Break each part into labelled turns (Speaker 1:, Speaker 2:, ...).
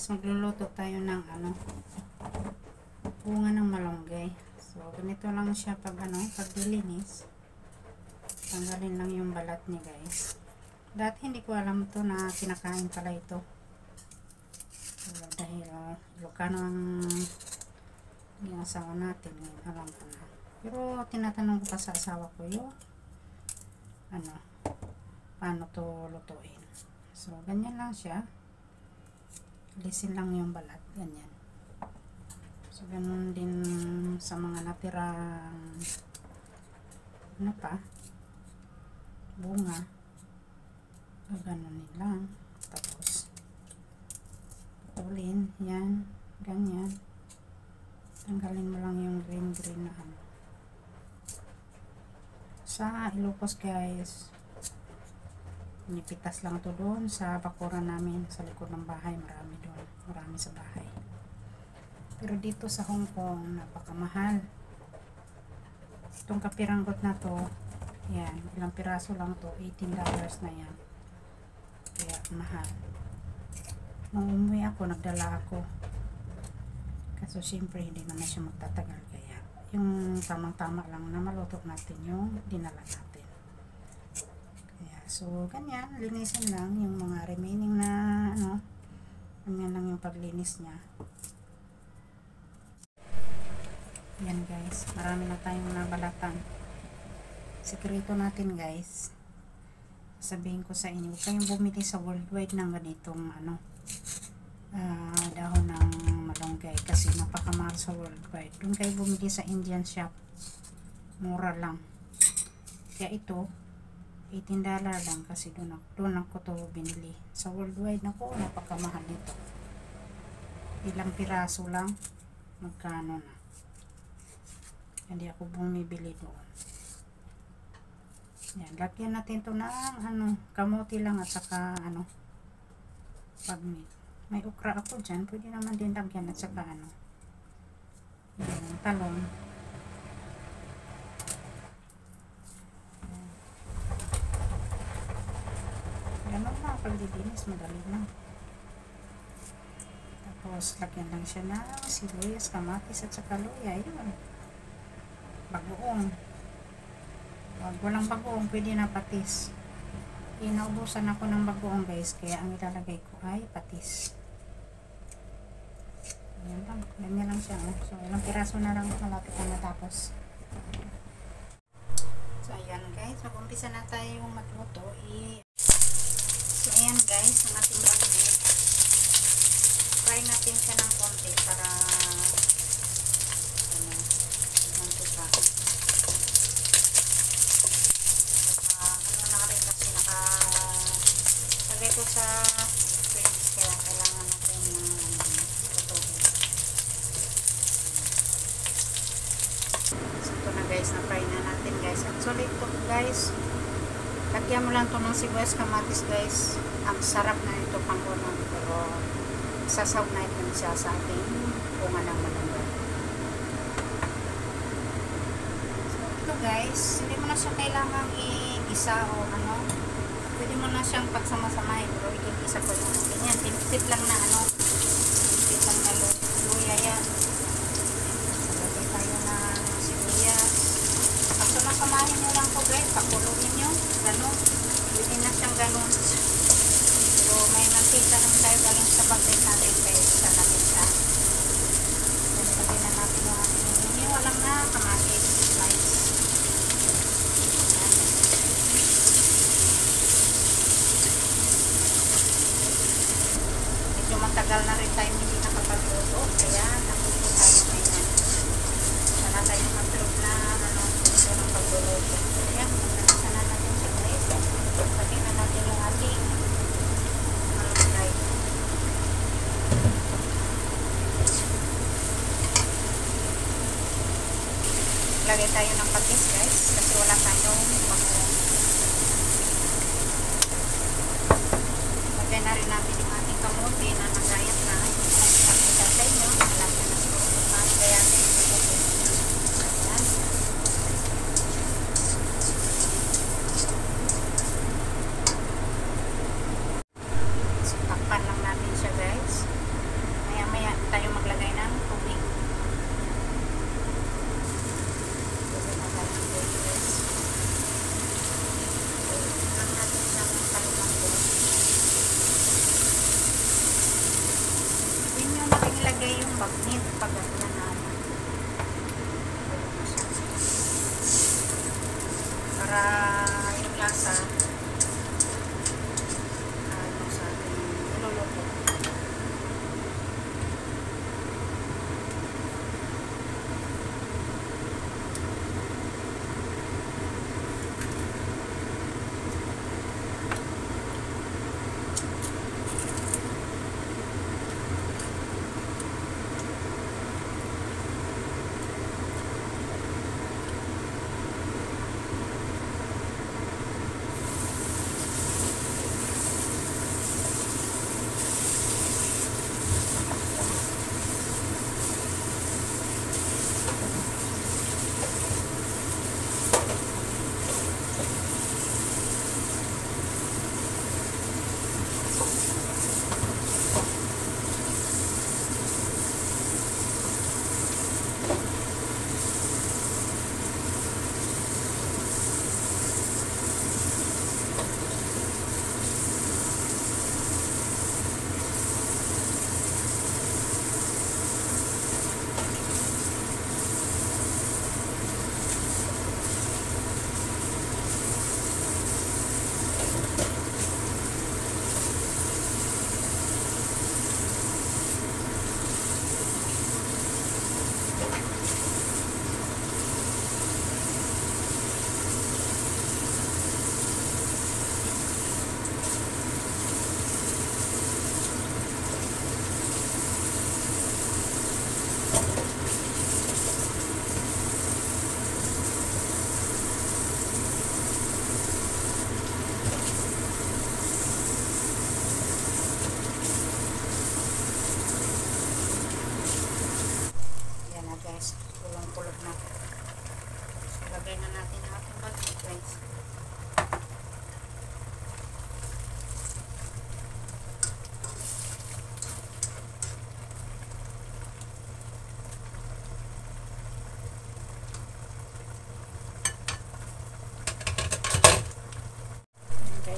Speaker 1: guys, magluluto tayo ng ano, bunga ng malunggay. So, ganito lang siya pag ano, pag dilinis. Tanggalin lang yung balat niya guys. Dati hindi ko alam to na kinakain pala ito. So, dahil uh, Ilocano ang yung asawa natin, ngayon alam ko na. Pero tinatanong ko pa sa asawa ko yung ano, paano to lutuin. So, ganyan lang siya. Alisin lang yung balat. Ganyan. So, ganun din sa mga natirang ano pa bunga. So, ganun lang. Tapos, putulin. Yan. Ganyan. Tanggalin mo lang yung green-green na ano. Sa Ilocos guys, Pinipitas lang to doon sa bakuran namin sa likod ng bahay. Marami doon. Marami sa bahay. Pero dito sa Hong Kong, napakamahal. Itong kapiranggot na to, yan, ilang piraso lang to, 18 dollars na yan. Kaya mahal. Nung umuwi ako, nagdala ako. Kaso siyempre, hindi naman siya magtatagal. Kaya yung tamang-tama lang na maluto natin yung dinala natin. So, ganyan, linisin lang yung mga remaining na, ano, ganyan lang yung paglinis niya. Yan guys, marami na tayong nabalatan. Sekreto natin guys, sabihin ko sa inyo, huwag kayong bumili sa worldwide ng ganitong, ano, uh, dahon ng malunggay kasi napakamahal sa worldwide. Doon kayo bumili sa Indian shop, mura lang. Kaya ito, 18 dollar lang kasi doon ako, doon ako to binili. Sa worldwide nako napakamahal nito. Ilang piraso lang magkano na? Hindi ako bumibili doon. Yan lagyan natin to ng ano kamote lang at saka ano pagmit. May ukra ako dyan pwede naman din lagyan at saka ano yung talong paglilinis, madali lang. Tapos, lagyan lang siya ng sibuyas, kamatis, at saka luya. Yun. Bagoong. Wag walang bagoong, pwede na patis. Inaubusan ako ng bagoong guys, kaya ang ilalagay ko ay patis. Yan lang, ganyan lang siya. Oh. So, ilang piraso na lang malapit na matapos. So, ayan guys, mag-umpisa na tayo magluto. I So, ayan guys, ang ating bagnet. Fry natin siya ng konti para ano, mantika. Saka, ano na rin kasi naka lagay ko sa fridge kaya kailangan natin ng ano, tutuhin. So, ito na guys, na-fry na natin guys. Actually, ito guys, Lagyan mo lang ito ng sibuyas kamatis guys. Ang sarap na ito pang ulam. Pero sasaw na ito siya sa ating bunga ng malunggay. So ito guys, hindi mo na siya kailangan i-isa o ano. Pwede mo na siyang pagsama-samahin. Pero ikikisa ko lang natin yan. Tip-tip lang na ano. Tip lang na luya yan. Lagay tayo na sibuyas. Pagsama-samahin nyo lang po guys. Pakulungin nyo ganun. Ganun. So, may mantika naman tayo galing sa bagay natin siya. Sabi na natin yung ating iniwalang na kamatis slice. Medyo matagal na rin tayo hindi nakapagluto. Kaya, nakupo tayo ngayon. Sana tayo mag-trip na ano, ng pagluluto. Ayan, Pati na natin yung ating malunggay. Lagay tayo ng patis guys kasi wala tayong pangong. Lagay na rin natin yung ating kamote na nagayat na. Nakita sa inyo. Lagay na siguro kung paano gayatin.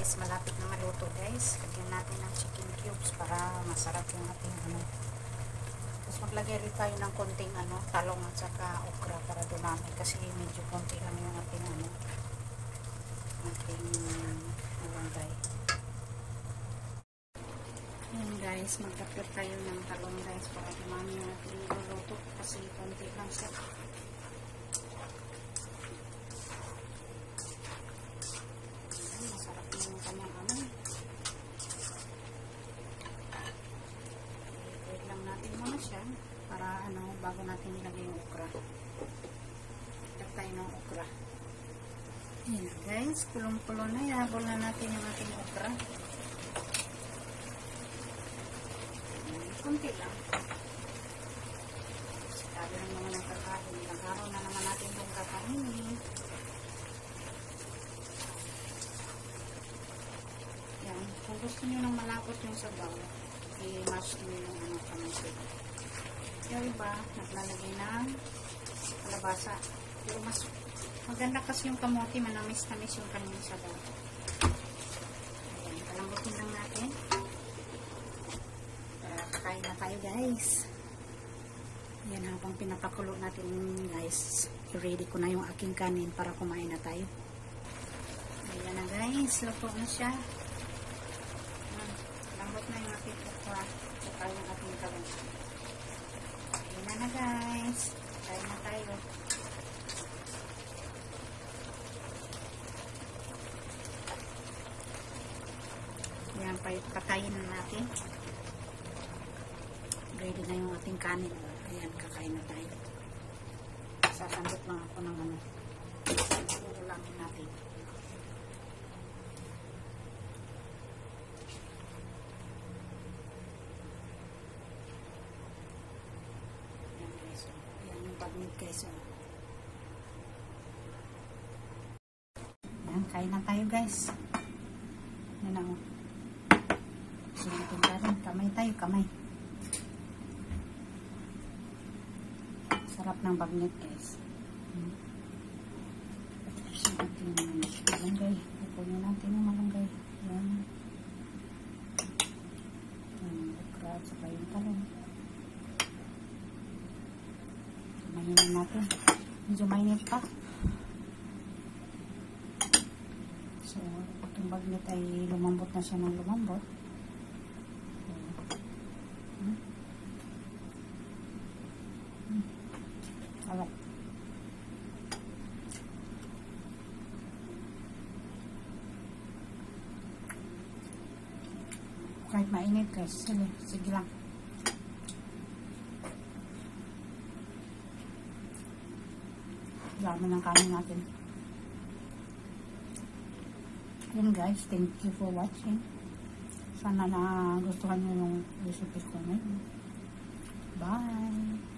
Speaker 1: Guys, malapit na maluto guys. Lagyan natin ng chicken cubes para masarap yung ating ano. Tapos maglagay rin tayo ng konting ano, talong at saka okra para dumami kasi medyo konti lang yung ating ano, ating malunggay. Yan guys, magdapit tayo ng talong guys para dumami yung ating niluluto kasi konti lang siya. Ay, Masarap na yung kanyang ano. Wait lang natin muna siya para ano, bago natin ilagay yung okra. Ilagay tayo ng okra. Ayan na guys, kulong-kulong na. Ihabol na natin yung ating okra. Kunti lang. Sabi lang naman ang kakain. Ilang araw na naman natin itong kakainin. Yan. Kung gusto niyo nang malapot yung sabaw, i-mash niyo yung ano kamansi. Yung iba, naglalagay ng kalabasa. Pero mas maganda kasi yung kamote, manamis-namis yung kanyang sabaw. Ayan, kalambutin lang natin. Para kakain na tayo guys. Yan habang pinapakulo natin guys. Ready ko na yung aking kanin para kumain na tayo. Ayan na guys, luto na siya. Ayan, Lambot na yung ating okra. Saka yung ating talong. Ayan na na guys. Kain na tayo. Yan, pa- patayin na natin. Ready na yung ating kanin. Ayan, kakain na tayo. Sasandot lang ako ng ano. Ulangin natin. Ayan guys. oh. Ayan yung pag-meat oh. Ayan, kain na tayo guys. Yan ako. Sulitin ka rin. Kamay tayo, kamay. Sarap ng bagnet guys. Hmm. Malunggay. Pupunin natin yung malunggay. Yan. Yan, okra at saka yung talong. Mainit natin. Medyo mainit pa. Yung bagnet ay lumambot na siya ng lumambot. Hmm? Hmm. Alak. Kahit mainit guys, sige, sige lang. Dami ng kanin natin. Yun guys, thank you for watching. Sana na gustuhan nyo yung recipes ko ngayon. Bye!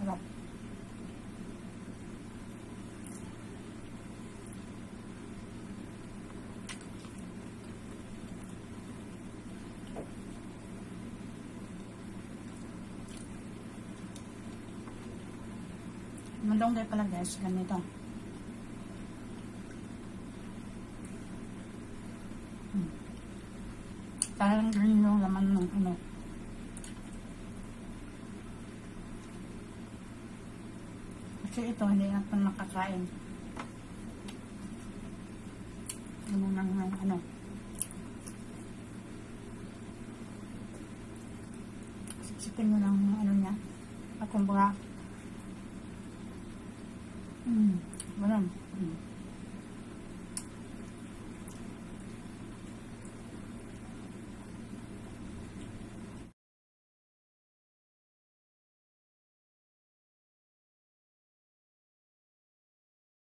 Speaker 1: Sarap. Malunggay pala guys, ganito. Hmm. Parang green yung laman ng ano. Kasi ito, hindi na ito nakakain. Ano nang ano. Sipsipin mo lang ano niya. At kumbaga, 嗯我想嗯。